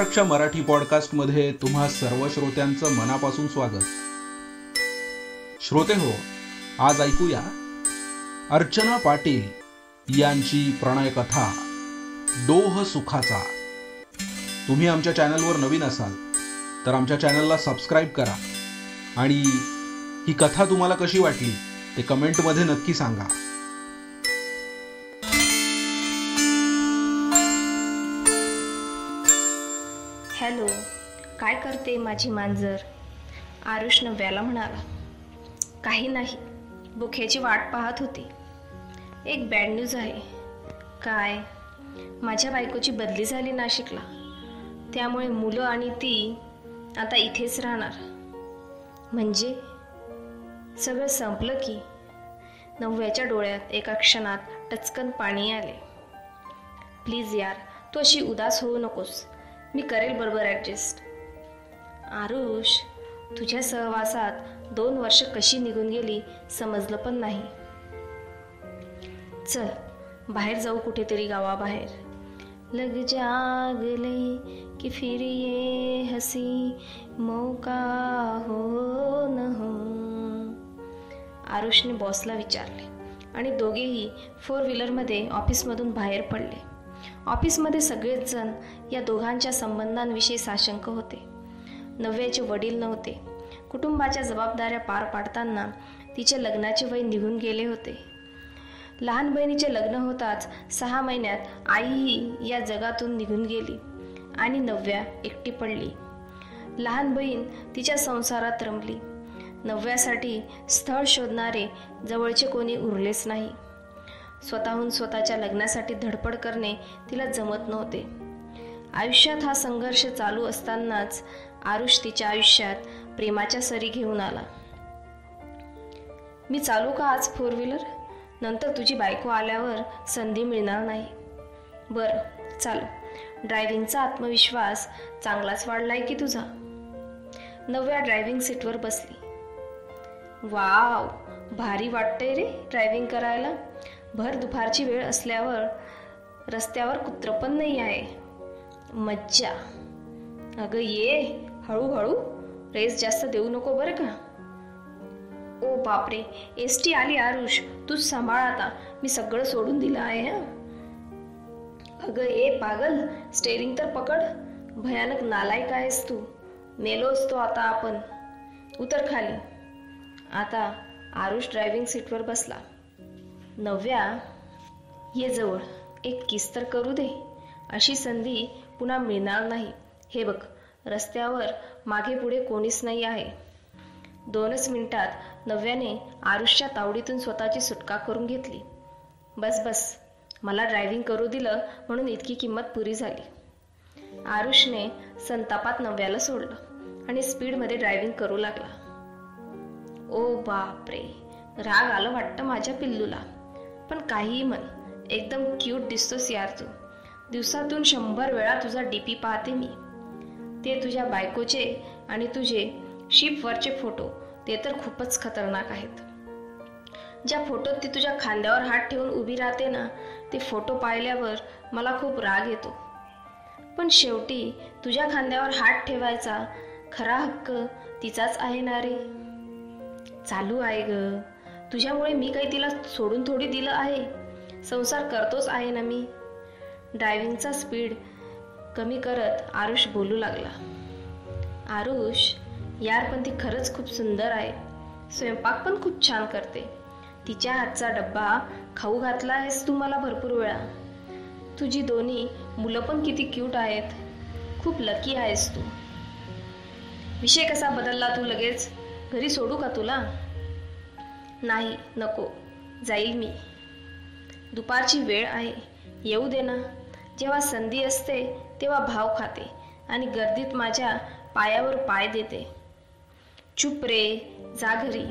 बुक्सट्रकच्या मराठी पॉडकास्टमध्ये तुम्हा सर्व श्रोत्यांचं मनापासून स्वागत. श्रोते हो आज ऐकूया अर्चना पाटील यांची प्रणय कथा डोह सुखाचा. तुम्ही आमच्या चॅनलवर नवीन असाल तर आमच्या चॅनलला सबस्क्राईब करा आणि ही कथा तुम्हाला कशी वाटली ते कमेंटमध्ये नक्की सांगा. हॅलो काय करते माझी मांजर? आरुष नव्याला म्हणाला काही नाही बुख्याची वाट पाहत होती. एक बॅड न्यूज आहे. काय? माझ्या बायकोची बदली झाली नाशिकला. त्यामुळे मुलं आणि ती आता इथेच राहणार. म्हणजे? सगळं संपलं की. नवव्याच्या डोळ्यात एका क्षणात टचकन पाणी आले. प्लीज यार तू अशी उदास होऊ नकोस. मी करेल बरोबर ॲडजस्ट आरुष तुझ्या सहवासात दोन वर्ष कशी निघून गेली समजलं पण नाही. चल बाहेर जाऊ कुठेतरी गावाबाहेर. लग जागले की फिर ये हसी मौका हो न हो. आरुषने बॉसला विचारले आणि दोघेही फोर व्हीलरमध्ये ऑफिसमधून बाहेर पडले. ऑफिसमध्ये सगळेच जण या दोघांच्या संबंधांविषयी साशंक होते. नव्याचे वडील नव्हते. कुटुंबाच्या जबाबदाऱ्या पार पाडताना तिचे लग्नाचे वय निघून गेले होते. लहान बहिणीचे लग्न होताच सहा महिन्यात आईही या जगातून निघून गेली आणि नव्या एकटी पडली. लहान बहीण तिच्या संसारात रमली. नव्यासाठी स्थळ शोधणारे जवळचे कोणी उरलेच नाही. स्वतःहून स्वतःच्या लग्नासाठी धडपड करणे तिला जमत नव्हते. आयुष्यात हा संघर्ष चालू असतानाच आरुष तिच्या आयुष्यात प्रेमाच्या सरी घेऊन आला. मी चालू का आज फोर व्हीलर? नंतर तुझी बायको आल्यावर संधी मिळणार नाही. बरं चालू. ड्रायव्हिंगचा आत्मविश्वास चांगलाच वाढलाय की तुझा? नव्या ड्रायव्हिंग सीटवर बसली. वाव भारी वाटतंय रे ड्रायव्हिंग करायला. भर दुपारची वेळ असल्यावर रस्त्यावर कुत्र पण नाही आहे. मज्जा. अगं ये हळूहळू. रेस जास्त देऊ नको बरं का? ओ बापरे एस टी आली आरुष. तूच सांभाळ आता. मी सगळं सोडून दिलं आहे हा? अगं ए पागल स्टेरिंग तर पकड. भयानक नालायक आहेस तू. मेलोच तो आता आपण. उतर खाली. आता आरुष ड्रायव्हिंग सीटवर बसला. नव्या ये जवळ एक किस तर करू दे. अशी संधी पुन्हा मिळणार नाही. हे बघ रस्त्यावर मागे पुढे कोणीच नाही आहे. दोनच मिनिटात नव्याने आरुषच्या तावडीतून स्वतःची सुटका करून घेतली. बस बस मला ड्रायव्हिंग करू दिलं म्हणून इतकी किंमत पुरी झाली. आरुषने संतापात नव्याला सोडलं आणि स्पीडमध्ये ड्रायव्हिंग करू लागला. ओ बापरे राग आलं वाटतं माझ्या पिल्लूला. पण काहीही म्हण. एकदम क्यूट दिसतोस यार तू. दिवसातून शंभर वेळा तुझा डी पी पाहते मी. ते तुझ्या बायकोचे आणि तुझे शिपवरचे फोटो ते तर खूपच खतरनाक आहेत. ज्या फोटोत ती तुझ्या खांद्यावर हात ठेवून उभी राहते ना ते फोटो पाहिल्यावर मला खूप राग येतो. पण शेवटी तुझ्या खांद्यावर हात ठेवायचा खरा हक्क तिचाच आहे ना रे. चालू आहे ग. तुझ्यामुळे मी काही तिला सोडून थोडी दिलं आहे. संसार करतोच आहे ना मी. ड्रायव्हिंगचा स्पीड कमी करत आरुष बोलू लागला. आरुष यार पण ती खरंच खूप सुंदर आहे. स्वयंपाक पण खूप छान करते. तिच्या हातचा डब्बा खाऊ घातला आहेस तू मला भरपूर वेळा. तुझी दोन्ही मुलं पण किती क्यूट आहेत. खूप लकी आहेस तू. विषय कसा बदलला तू लगेच? घरी सोडू का तुला? नाही नको. जाईल मी. दुपारची वेळ आहे. येऊ दे ना. जेव्हा संधी असते तेव्हा भाव खाते आणि गर्दीत माझ्या पायावर पाय देते. चुप रे जा घरी.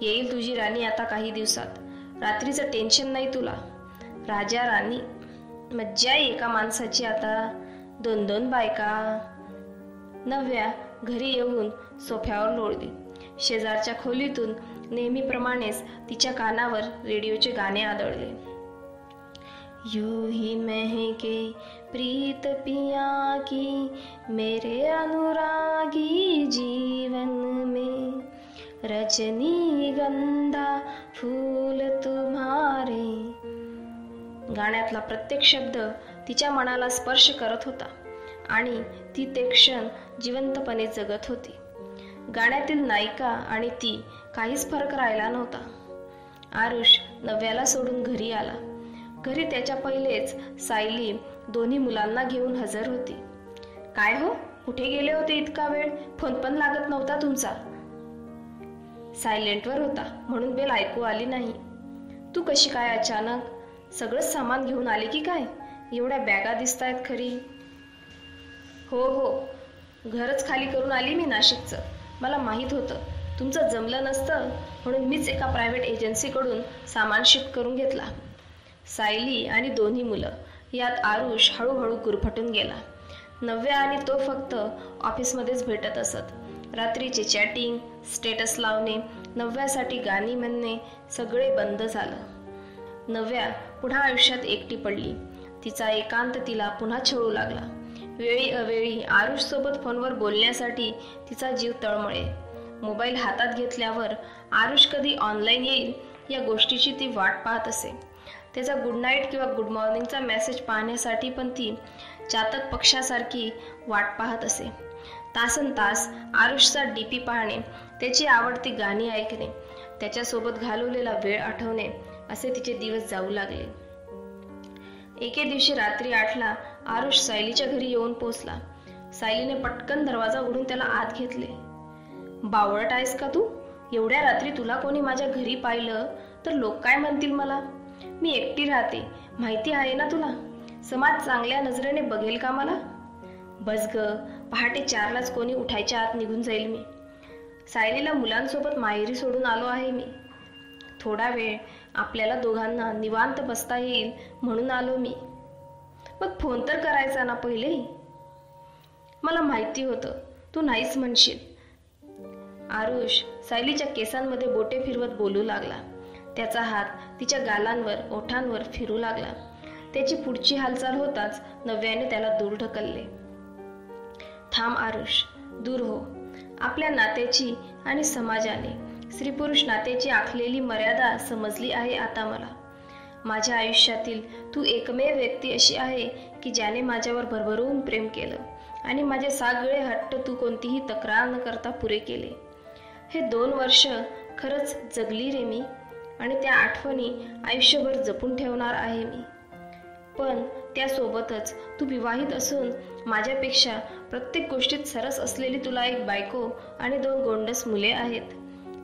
येईल तुझी राणी आता काही दिवसात. रात्रीचं टेन्शन नाही तुला. राजा राणी मज्जा एका माणसाची आता. दोन दोन बायका. नव्या घरी येऊन सोफ्यावर लोळली. शेजारच्या खोलीतून नेहमीप्रमाणेच तिच्या कानावर रेडिओचे गाणे आदळले. यू ही महके प्रीत पिया की मेरे अनुरागी जीवन में रजनी गंधा फूल तुम्हारे. गाण्यातला प्रत्येक शब्द तिच्या मनाला स्पर्श करत होता आणि ती ते क्षण जिवंतपणे जगत होती. गाण्यातील नायिका आणि ती काहीच फरक राहिला नव्हता. आरुष नव्याला सोडून घरी आला. घरी त्याच्या पहिलेच सायली दोन्ही मुलांना घेऊन हजर होती. काय हो? कुठे गेले होते इतका वेळ? फोन पण लागत नव्हता तुमचा. सायलेंटवर होता म्हणून बेल ऐकू आली नाही. तू कशी काय अचानक? सगळंच सामान घेऊन आले की काय? एवढ्या बॅगा दिसतायत खरी. हो हो. घरच खाली करून आली मी नाशिकचं. मला माहीत होतं. तुमचं जमलं नसतं म्हणून मीच एका प्रायव्हेट एजन्सीकडून सामान शिफ्ट करून घेतला. सायली आणि दोन्ही मुलं यात आरुष हळूहळू गुरफटून गेला. नव्या आणि तो फक्त ऑफिसमध्येच भेटत असत. रात्रीचे चॅटिंग स्टेटस लावणे नव्यासाठी गाणी म्हणणे सगळे बंद झालं. नव्या पुन्हा आयुष्यात एकटी पडली. तिचा एकांत तिला पुन्हा छळू लागला. वेळी अवेळी आरुषसोबत फोनवर बोलण्यासाठी तिचा जीव तळमळे मोबाईल हातात घेतल्यावर आरुष कधी ऑनलाईन येईल या गोष्टीची ती वाट पाहत असे. त्याचा गुड नाईट किंवा गुड मॉर्निंगचा मेसेज पाहण्यासाठी पण ती चातक पक्षासारखी वाट पाहत असे. तासन तास आरुषचा डी पी पाहणे त्याची आवडती गाणी ऐकणे त्याच्यासोबत घालवलेला वेळ आठवणे असे तिचे दिवस जाऊ लागले. एके दिवशी रात्री आठला आरुष सायलीच्या घरी येऊन पोचला सायलीने पटकन दरवाजा उघडून त्याला आत घेतले. बावळट आहेस का तू? एवढ्या रात्री तुला कोणी माझ्या घरी पाहिलं तर लोक काय म्हणतील मला? मी एकटी राहते माहिती आहे ना तुला? समाज चांगल्या नजरेने बघेल का मला? बस ग पहाटे चारलाच कोणी उठायच्या आत निघून जाईल मी. सायलीला मुलांसोबत माहेरी सोडून आलो आहे मी. थोडा वेळ आपल्याला दोघांना निवांत बसता येईल म्हणून आलो मी. मग फोन तर करायचा ना पहिले मला माहिती होतं तू नाहीच म्हणशील. आरुष सायलीच्या केसांमध्ये बोटे फिरवत बोलू लागला. त्याचा हात तिच्या गालांवर ओठांवर फिरू लागला. त्याची पुढची हालचाल होताच नव्याने त्याला दूर ढकलले. थांब आरुष दूर हो. आपल्या नात्याची आणि समाजाने स्त्री पुरुष नात्याची आखलेली मर्यादा समजली आहे आता मला. माझ्या आयुष्यातील तू एकमेव व्यक्ती अशी आहे की ज्याने माझ्यावर भरभरून प्रेम केलं आणि माझे सगळे हट्ट तू कोणतीही तक्रार न करता पुरे केले. हे दोन वर्ष खरंच जगली रे मी आणि त्या आठवणी आयुष्यभर जपून ठेवणार आहे मी. पण त्यासोबतच तू विवाहित असून माझ्यापेक्षा प्रत्येक गोष्टीत सरस असलेली तुला एक बायको आणि दोन गोंडस मुले आहेत.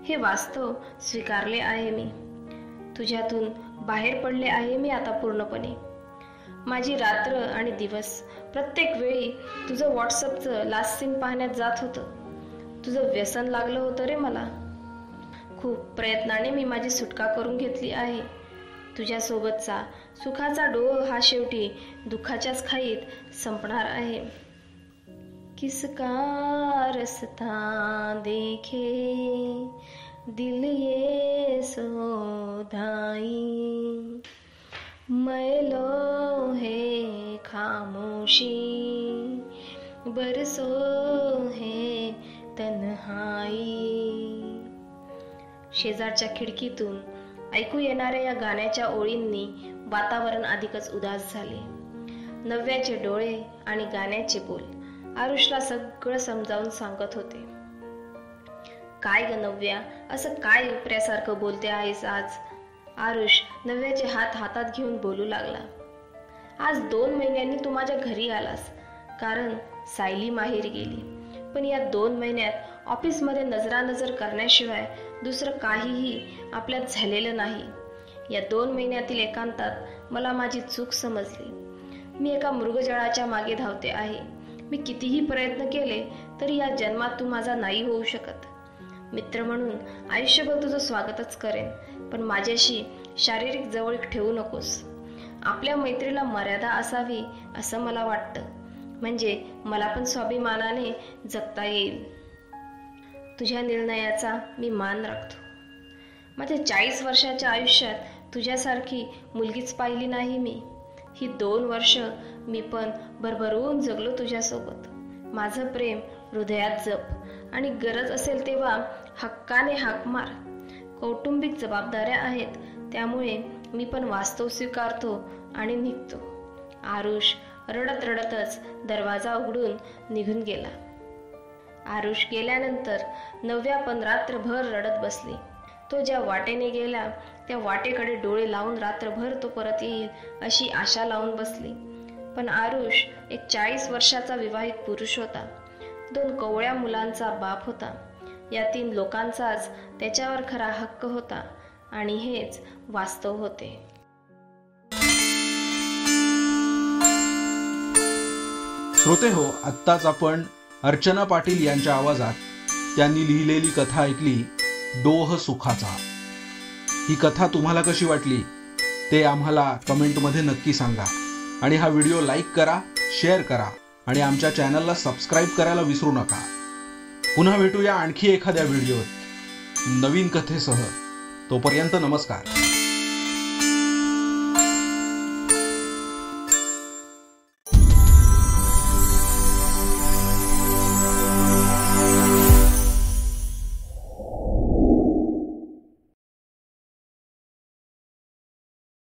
हे वास्तव स्वीकारले आहे मी. तुझ्यातून बाहेर पडले आहे मी आता पूर्णपणे. माझी रात्र आणि दिवस प्रत्येक वेळी तुझं व्हॉट्सअपचं लास्ट सीन पाहण्यात जात होतं. तुझं व्यसन लागलं होतं रे मला. खूप प्रयत्नाने मी माझी सुटका करून घेतली आहे. तुझ्यासोबतचा सुखाचा डोह हा शेवटी दुःखाच्याच खाईत संपणार आहे. किसका रस्ता देखे दिल ये सोधाई. मैलो है खामोशी बरसो है तन्हाई शेजारच्या खिडकीतून ऐकू येणाऱ्या या गाण्याच्या ओळींनी वातावरण अधिकच उदास झाले. नव्याचे डोळे आणि गाण्याचे बोल आरुषला सगळं समजावून सांगत होते. काय ग नव्या असं काय उपऱ्यासारखं बोलते आहेस आज? आरुष नव्याचे हात हातात घेऊन बोलू लागला. आज दोन महिन्यांनी तू माझ्या घरी आलास कारण सायली माहेर गेली. पण या दोन महिन्यात ऑफिसमध्ये नजरानजर करण्याशिवाय दुसरं काहीही आपल्यात झालेलं नाही. या दोन महिन्यातील एकांतात मला माझी चूक समजली. मी एका मृगजळाच्या मागे धावते आहे. मी कितीही प्रयत्न केले तरी या जन्मात तू माझा नाही होऊ शकत. मित्र म्हणून आयुष्यभर तुझं स्वागतच करेन पण माझ्याशी शारीरिक जवळीक ठेवू नकोस. आपल्या मैत्रीला मर्यादा असावी असं मला वाटतं. म्हणजे मला पण स्वाभिमानाने जगता येईल. तुझ्या निर्णयाचा मी मान राखतो. माझ्या चाळीस वर्षाच्या आयुष्यात तुझ्यासारखी मुलगीच पाहिली नाही मी. ही दोन वर्ष मी पण भरभरून जगलो तुझ्यासोबत. माझं प्रेम हृदयात जप आणि गरज असेल तेव्हा हक्काने हाक मार. कौटुंबिक जबाबदाऱ्या आहेत त्यामुळे मी पण वास्तव स्वीकारतो आणि निघतो. आरुष रडत रडतच दरवाजा उघडून निघून गेला. आरुष गेल्यानंतर नवव्या पण रात्रभर रडत बसली. तो ज्या वाटेने गेला त्या वाटेकडे डोळे लावून रात्रभर तो परत येईल अशी आशा लावून बसली. पण आरुष एक चाळीस वर्षाचा विवाहित पुरुष होता. दोन कवळ्या मुलांचा बाप होता. या तीन लोकांचाच त्याच्यावर खरा हक्क होता आणि हेच वास्तव होते. श्रोते हो आत्ताच आपण अर्चना पाटील यांच्या आवाजात त्यांनी लिहिलेली कथा ऐकली डोह सुखाचा. ही कथा तुम्हाला कशी वाटली ते आम्हाला कमेंटमध्ये नक्की सांगा. आणि हा व्हिडिओ लाईक करा शेअर करा आणि आमच्या चॅनलला सबस्क्राईब करायला विसरू नका. पुन्हा भेटूया आणखी एखाद्या व्हिडिओत. नवीन कथेसह. तोपर्यंत नमस्कार.